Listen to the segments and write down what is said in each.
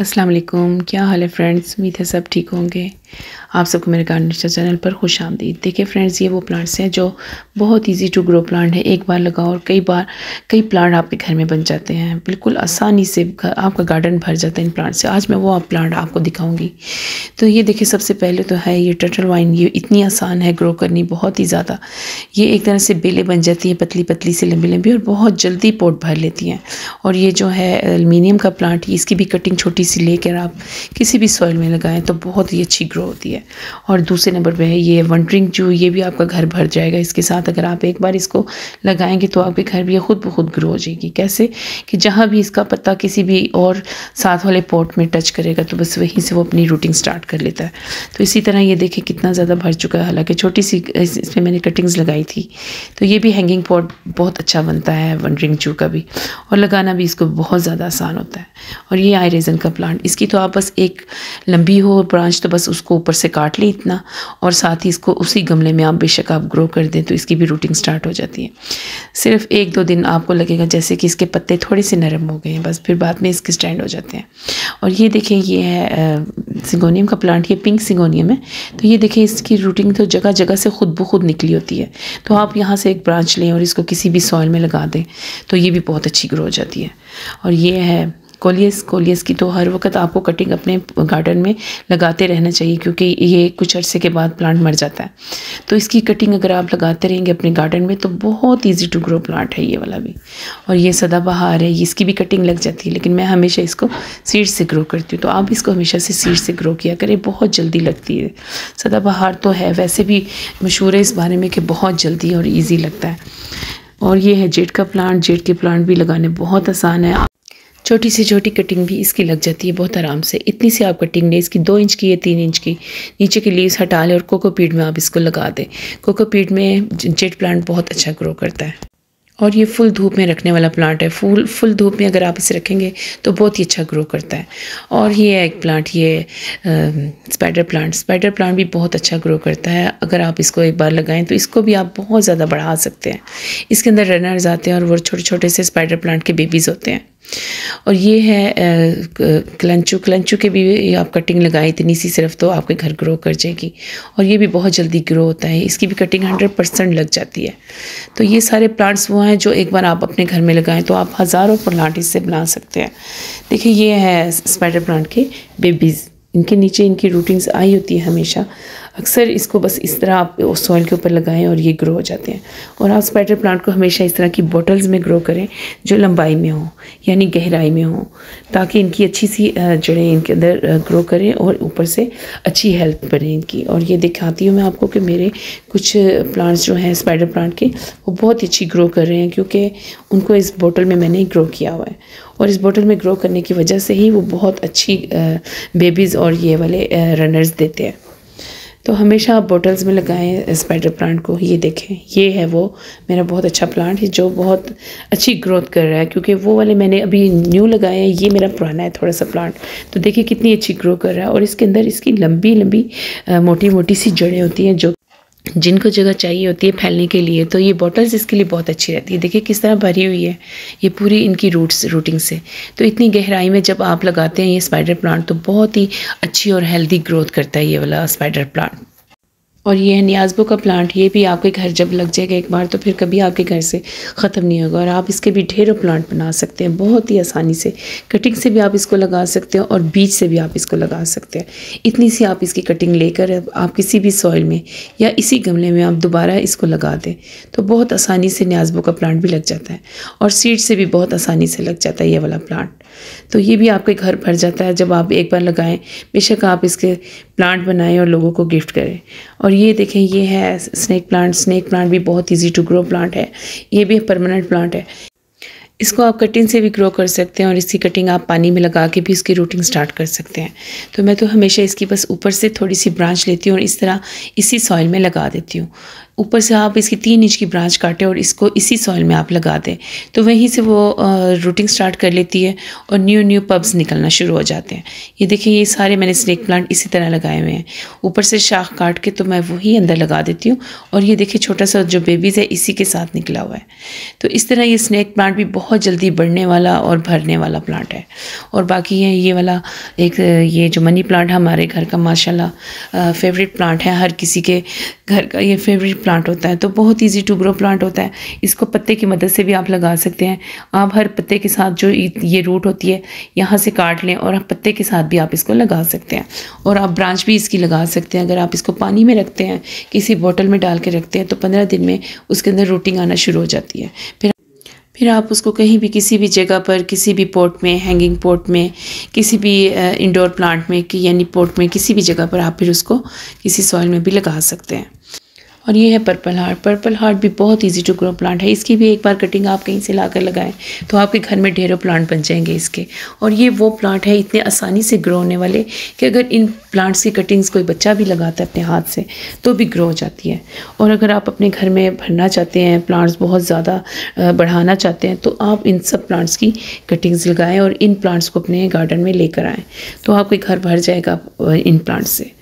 वालेकुम। क्या हाल है फ्रेंड्स उम्मीद है सब ठीक होंगे। आप सबको मेरे गार्डन चैनल पर खुश आमदीद। देखिए फ्रेंड्स ये वो प्लांट्स हैं जो बहुत इजी टू ग्रो प्लांट है। एक बार लगाओ और कई बार, कई प्लांट आपके घर में बन जाते हैं। बिल्कुल आसानी से आपका गार्डन भर जाता है इन प्लांट से। आज मैं वो आप प्लांट आपको दिखाऊँगी। तो ये देखिए, सबसे पहले तो है ये टर्टल वाइन ये इतनी आसान है ग्रो करनी, बहुत ही ज़्यादा। ये एक तरह से बेलें बन जाती हैं पतली पतली से लंबी लंबी और बहुत जल्दी पोट भर लेती हैं। और ये जो है एलमिनियम का प्लांट इसकी भी कटिंग छोटी सी लेकर आप किसी भी सॉइल में लगाएँ तो बहुत ही अच्छी ग्रो होती है। और दूसरे नंबर पे है, ये वंडरिंग जो, ये भी आपका घर भर जाएगा। इसके साथ अगर आप एक बार इसको लगाएँगे तो आपके घर भी खुद ब खुद ग्रो हो जाएगी। कैसे? कि जहाँ भी इसका पत्ता किसी भी और साथ वाले पॉट में टच करेगा तो बस वहीं से वो अपनी रूटिंग स्टार्ट कर लेता है। तो इसी तरह ये देखें कितना ज़्यादा भर चुका है। हालाँकि छोटी सी इसमें मैंने कटिंग्स लगाई थी। तो ये भी हैंगिंग पॉट बहुत अच्छा बनता है वनरिंग चू का भी और लगाना भी इसको बहुत ज़्यादा आसान होता है। और ये आई रेजन का प्लांट इसकी तो आप बस एक लंबी हो ब्रांच तो बस उसको ऊपर से काट ली इतना और साथ ही इसको उसी गमले में आप बेशक आप ग्रो कर दें तो इसकी भी रूटिंग स्टार्ट हो जाती है। सिर्फ़ एक दो दिन आपको लगेगा जैसे कि इसके पत्ते थोड़े से नरम हो गए हैं, बस फिर बाद में इसके स्टैंड हो जाते हैं। और ये देखें, ये है सिंगोनियम का प्लांट ये पिंक सिंगोनियम है। तो ये देखें, इसकी रूटिंग तो जगह जगह से खुद ब खुद निकली होती है। तो आप यहाँ से एक ब्रांच लें और इसको किसी भी सॉइल में लगा दें तो ये भी बहुत अच्छी ग्रो हो जाती है। और ये है कोलियस कोलियस की तो हर वक्त आपको कटिंग अपने गार्डन में लगाते रहना चाहिए क्योंकि ये कुछ अरसे के बाद प्लांट मर जाता है। तो इसकी कटिंग अगर आप लगाते रहेंगे अपने गार्डन में तो बहुत ईजी टू ग्रो प्लांट है ये वाला भी। और ये सदाबहार है इसकी भी कटिंग लग जाती है, लेकिन मैं हमेशा इसको सीड से ग्रो करती हूँ। तो आप इसको हमेशा से सीड से ग्रो किया करें, बहुत जल्दी लगती है। सदाबहार तो है, वैसे भी मशहूर है इस बारे में कि बहुत जल्दी और ईजी लगता है। और ये है जेट का प्लांट जेट के प्लांट भी लगाने बहुत आसान है। छोटी सी छोटी कटिंग भी इसकी लग जाती है बहुत आराम से। इतनी सी आप कटिंग लें, इसकी दो इंच की या तीन इंच की, नीचे की लीव्स हटा लें और कोकोपीट में आप इसको लगा दें। कोकोपीट में जेट प्लांट बहुत अच्छा ग्रो करता है। और ये फुल धूप में रखने वाला प्लांट है। फुल फुल धूप में अगर आप इसे रखेंगे तो बहुत ही अच्छा ग्रो करता है। और ये एक प्लांट ये स्पाइडर प्लांट स्पाइडर प्लांट भी बहुत अच्छा ग्रो करता है। अगर आप इसको एक बार लगाएँ तो इसको भी आप बहुत ज़्यादा बढ़ा सकते हैं। इसके अंदर रनर्स आते हैं और वो छोटे छोटे से स्पाइडर प्लांट के बेबीज़ होते हैं। और ये है क्लंचू। क्लंचू के भी आप कटिंग लगाएँ इतनी सी सिर्फ़ तो आपके घर ग्रो कर जाएगी। और ये भी बहुत जल्दी ग्रो होता है। इसकी भी कटिंग हंड्रेड परसेंट लग जाती है। तो ये सारे प्लांट्स वो हैं जो एक बार आप अपने घर में लगाएँ तो आप हज़ारों प्लांट इससे बना सकते हैं। देखिए, ये है स्पाइडर प्लांट के बेबीज़ इनके नीचे इनकी रूटीन्स आई होती है हमेशा। अक्सर इसको बस इस तरह आप सॉइल के ऊपर लगाएँ और ये ग्रो हो जाते हैं। और आप स्पाइडर प्लांट को हमेशा इस तरह की बॉटल्स में ग्रो करें, जो लंबाई में हो, यानी गहराई में हो, ताकि इनकी अच्छी सी जड़ें इनके अंदर ग्रो करें और ऊपर से अच्छी हेल्थ बने इनकी। और ये दिखाती हूँ मैं आपको कि मेरे कुछ प्लांट्स जो हैं स्पाइडर प्लांट के, वो बहुत ही अच्छी ग्रो कर रहे हैं, क्योंकि उनको इस बोटल में मैंने ग्रो किया हुआ है। और इस बोतल में ग्रो करने की वजह से ही वो बहुत अच्छी बेबीज़ और ये वाले रनर्स देते हैं। तो हमेशा आप बोटल्स में लगाएँ स्पाइडर प्लांट को, ये देखें। ये है वो मेरा बहुत अच्छा प्लांट है, जो बहुत अच्छी ग्रोथ कर रहा है, क्योंकि वो वाले मैंने अभी न्यू लगाए हैं, ये मेरा पुराना है थोड़ा सा प्लांट तो देखिए कितनी अच्छी ग्रो कर रहा है और इसके अंदर इसकी लंबी लंबी मोटी मोटी सी जड़ें होती हैं, जो जिनको जगह चाहिए होती है फैलने के लिए तो ये बॉटल्स इसके लिए बहुत अच्छी रहती है। देखिए किस तरह भरी हुई है, ये पूरी इनकी रूट्स रूटिंग से। तो इतनी गहराई में जब आप लगाते हैं ये स्पाइडर प्लांट तो बहुत ही अच्छी और हेल्दी ग्रोथ करता है ये वाला स्पाइडर प्लांट और ये है नियाजबो का प्लांट ये भी आपके घर जब लग जाएगा एक बार तो फिर कभी आपके घर से ख़त्म नहीं होगा। और आप इसके भी ढेरों प्लांट बना सकते हैं, बहुत ही आसानी से। कटिंग से भी आप इसको लगा सकते हैं और बीज से भी आप इसको लगा सकते हैं। इतनी सी आप इसकी कटिंग लेकर आप किसी भी सॉइल में या इसी गमले में आप दोबारा इसको लगा दें तो बहुत आसानी से न्याजबो का प्लांट भी लग जाता है। और सीड से भी बहुत आसानी से लग जाता है ये वाला प्लांट तो ये भी आपके घर भर जाता है, जब आप एक बार लगाएँ, बेशक आप इसके प्लांट बनाएँ और लोगों को गिफ्ट करें। और ये देखें, ये है स्नैक प्लांट स्नैक प्लांट भी बहुत ईजी टू ग्रो प्लांट है. ये भी परमानेंट प्लांट है. इसको आप कटिंग से भी ग्रो कर सकते हैं और इसकी कटिंग आप पानी में लगा के भी इसकी रूटिंग स्टार्ट कर सकते हैं. तो मैं तो हमेशा इसकी बस ऊपर से थोड़ी सी ब्रांच लेती हूँ और इस तरह इसी सॉइल में लगा देती हूँ. ऊपर से आप इसकी तीन इंच की ब्रांच काटें और इसको इसी सॉइल में आप लगा दें। तो वहीं से वो रूटिंग स्टार्ट कर लेती है और न्यू न्यू पब्स निकलना शुरू हो जाते हैं। ये देखिए, ये सारे मैंने स्नेक प्लांट इसी तरह लगाए हुए हैं। ऊपर से शाख काट के तो मैं वही अंदर लगा देती हूँ और ये देखिए, छोटा सा जो बेबीज़ है, इसी के साथ निकला हुआ है। तो इस तरह ये स्नेक प्लांट भी बहुत जल्दी बढ़ने वाला और भरने वाला प्लांट है। और बाकी है, ये वाला एक, ये जो मनी प्लांट हमारे घर का माशाल्लाह फेवरेट प्लांट है। हर किसी के घर का ये फेवरेट प्लांट होता है तो बहुत ईजी टू ग्रो प्लांट होता है। इसको पत्ते की मदद से भी आप लगा सकते हैं। आप हर पत्ते के साथ जो ये रूट होती है, यहाँ से काट लें और पत्ते के साथ भी आप इसको लगा सकते हैं। और आप ब्रांच भी इसकी लगा सकते हैं। अगर आप इसको पानी में रखते हैं, किसी बॉटल में डाल के रखते हैं तो पंद्रह दिन में उसके अंदर रूटिंग आना शुरू हो जाती है। फिर फिर आप उसको कहीं भी, किसी भी जगह पर, किसी भी पोर्ट में हैंगिंग पोर्ट में, किसी भी इंडोर प्लांट में, कि, यानी पोर्ट में, किसी भी जगह पर आप फिर उसको किसी सॉइल में भी लगा सकते हैं। और ये है पर्पल हार्ट पर्पल हार्ट भी बहुत इजी टू ग्रो प्लांट है. इसकी भी एक बार कटिंग आप कहीं से ला कर लगाएँ तो आपके घर में ढेरों प्लांट बन जाएँगे इसके. और ये वो प्लांट है इतने आसानी से ग्रो होने वाले कि अगर इन प्लांट्स की कटिंग्स कोई बच्चा भी लगाता है अपने हाथ से तो भी ग्रो हो जाती है. और अगर आप अपने घर में भरना चाहते हैं प्लांट्स बहुत ज़्यादा बढ़ाना चाहते हैं तो आप इन सब प्लांट्स की कटिंग्स लगाएँ और इन प्लांट्स को अपने गार्डन में लेकर आएँ. तो आपके घर भर जाएगा इन प्लांट्स से.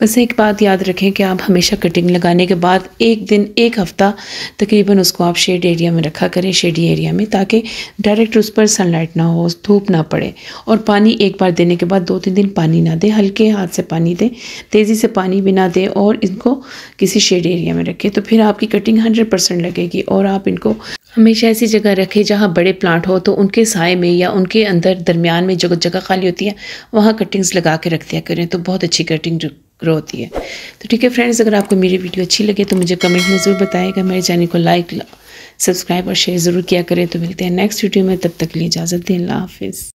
बस एक बात याद रखें कि आप हमेशा कटिंग लगाने के बाद एक दिन, एक हफ़्ता तकरीबन उसको आप शेड एरिया में रखा करें, शेडी एरिया में, ताकि डायरेक्ट उस पर सनलाइट ना हो, धूप ना पड़े। और पानी एक बार देने के बाद दो तीन दिन पानी ना दें, हल्के हाथ से पानी दें, तेज़ी से पानी भी ना दें और इनको किसी शेड एरिया में रखें तो फिर आपकी कटिंग हंड्रेड परसेंट लगेगी और आप इनको हमेशा ऐसी जगह रखें जहाँ बड़े प्लांट हो तो उनके साय में या उनके अंदर दरमियान में जो जगह खाली होती है, वहाँ कटिंग्स लगा के रख दिया करें तो बहुत अच्छी कटिंग ग्रो होती है। तो ठीक है फ्रेंड्स अगर आपको मेरी वीडियो अच्छी लगे तो मुझे कमेंट में ज़रूर बताएगा। मेरे चैनल को लाइक सब्सक्राइब और शेयर ज़रूर किया करें। तो मिलते हैं नेक्स्ट वीडियो में। तब तक लिए इजाज़त दें। अल्लाह हाफिज़।